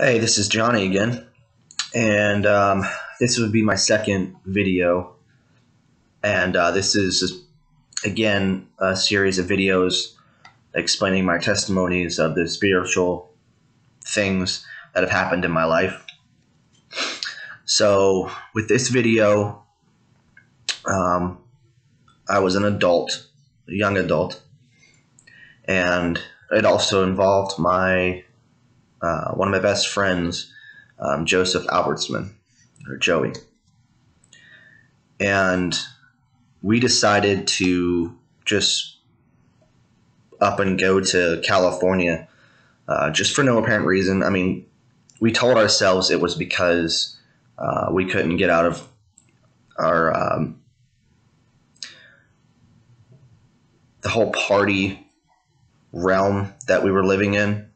Hey, this is Johnny again, and um, this would be my second video, and uh, this is again a series of videos explaining my testimonies of the spiritual things that have happened in my life. So, with this video, um, I was an adult, a young adult, and it also involved my uh, one of my best friends, um, Joseph Albertsman, or Joey. And we decided to just up and go to California uh, just for no apparent reason. I mean, we told ourselves it was because uh, we couldn't get out of our um, the whole party realm that we were living in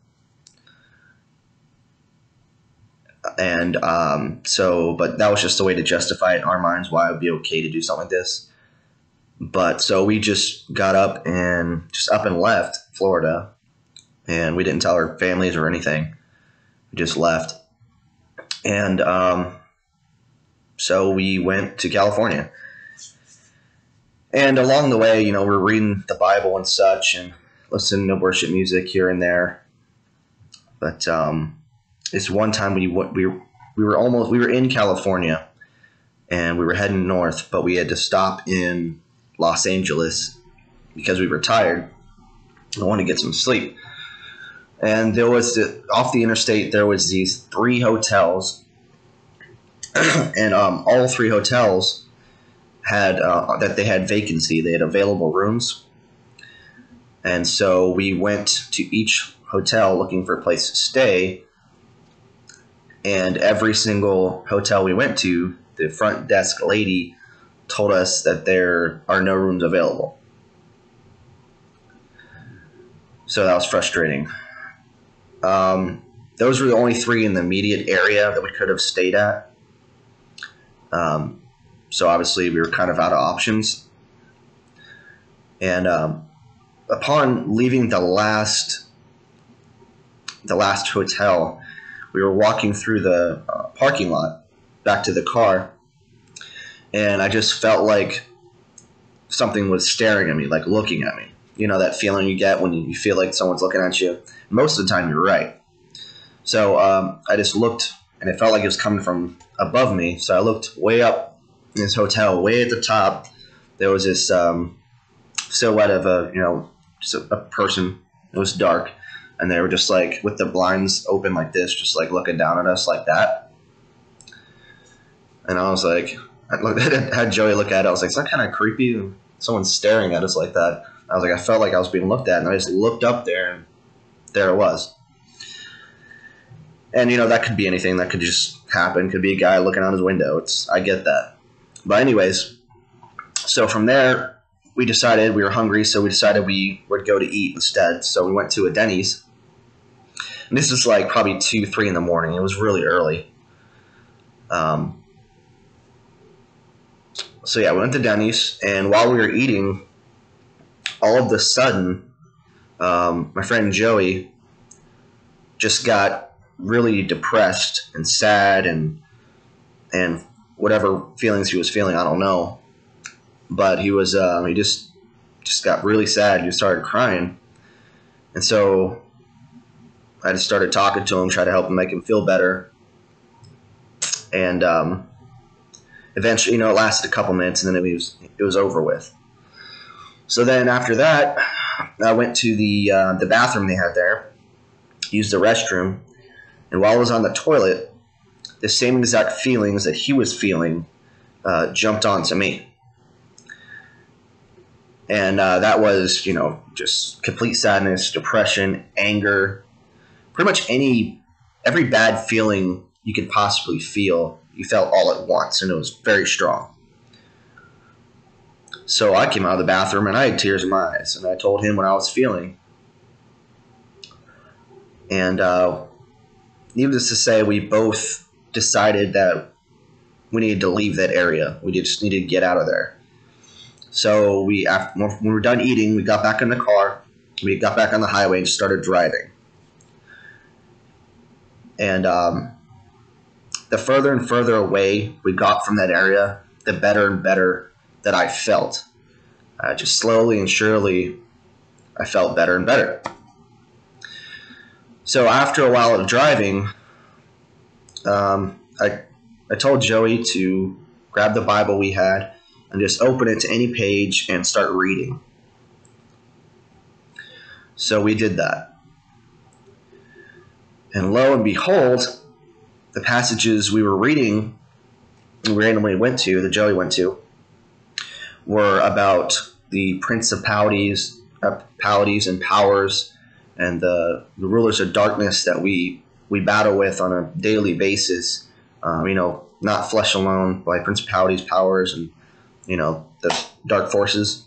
and um, so, but that was just a way to justify in our minds why it would be okay to do something like this. But so we just got up and just up and left Florida, and we didn't tell our families or anything. We just left, and um, so we went to California. And along the way, you know, we're reading the Bible and such, and listening to worship music here and there. But um, this one time we we we were almost we were in California and we were heading north, but we had to stop in Los Angeles because we were tired. I wanted to get some sleep. And there was the, off the interstate there was these three hotels, and um, all three hotels had uh, that they had vacancy. They had available rooms, and so we went to each hotel looking for a place to stay and every single hotel we went to, the front desk lady told us that there are no rooms available. So that was frustrating. Um, those were the only three in the immediate area that we could have stayed at. Um, so obviously we were kind of out of options. And um, upon leaving the last the last hotel, we were walking through the uh, parking lot back to the car, and I just felt like something was staring at me, like looking at me. You know that feeling you get when you feel like someone's looking at you. Most of the time, you're right. So um, I just looked, and it felt like it was coming from above me. So I looked way up in this hotel, way at the top. There was this um, silhouette of a you know just a, a person. It was dark, and they were just like with the blinds open like this, just like looking down at us like that. And I was like, I looked at had Joey look at it. I was like, is that kind of creepy? Someone's staring at us like that. I was like, I felt like I was being looked at, and I just looked up there, and there it was. And you know that could be anything. That could just happen. Could be a guy looking out his window. It's I get that. But anyways, so from there we decided we were hungry, so we decided we would go to eat instead. So we went to a Denny's and this is like probably two, three in the morning. It was really early. Um, so yeah, we went to Denny's, and while we were eating, all of a sudden, um, my friend Joey just got really depressed and sad and and whatever feelings he was feeling, I don't know. But he was uh, he just just got really sad. He started crying, and so I just started talking to him, try to help him make him feel better. And um, eventually, you know, it lasted a couple minutes, and then it was it was over with. So then after that, I went to the uh, the bathroom they had there, used the restroom, and while I was on the toilet, the same exact feelings that he was feeling uh, jumped onto me. And uh, that was, you know, just complete sadness, depression, anger, pretty much any every bad feeling you could possibly feel, you felt all at once, and it was very strong. So I came out of the bathroom and I had tears in my eyes, and I told him what I was feeling. And uh, needless to say, we both decided that we needed to leave that area. We just needed to get out of there. So we, after, when we were done eating, we got back in the car. We got back on the highway and started driving. And um, the further and further away we got from that area, the better and better that I felt. Uh, just slowly and surely, I felt better and better. So after a while of driving, um, I, I told Joey to grab the Bible we had and just open it to any page and start reading. So we did that. And lo and behold, the passages we were reading, we randomly went to, that Joey went to, were about the principalities, uh, and powers and the, the rulers of darkness that we we battle with on a daily basis. Um, you know, not flesh alone, by principalities, powers, and you know the dark forces.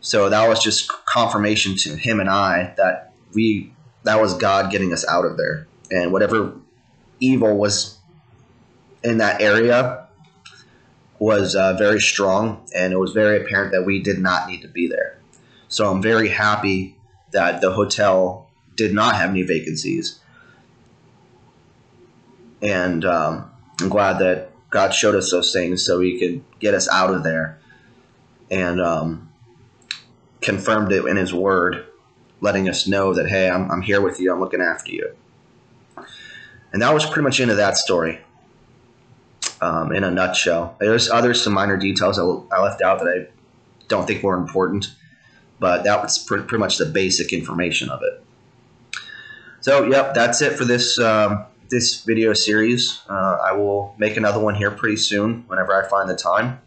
So that was just confirmation to him and I that we that was God getting us out of there, and whatever evil was in that area was uh, very strong, and it was very apparent that we did not need to be there. So I'm very happy that the hotel did not have any vacancies, and um, I'm glad that God showed us those things so He could get us out of there, and um, confirmed it in His Word, letting us know that hey, I'm, I'm here with you, I'm looking after you. And that was pretty much into that story um, in a nutshell. There's other some minor details I left out that I don't think were important, but that was pretty, pretty much the basic information of it. So, yep, that's it for this um, this video series. Uh, I will make another one here pretty soon, whenever I find the time.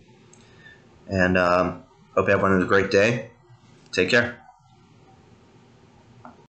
And um, hope everyone has a great day. Take care.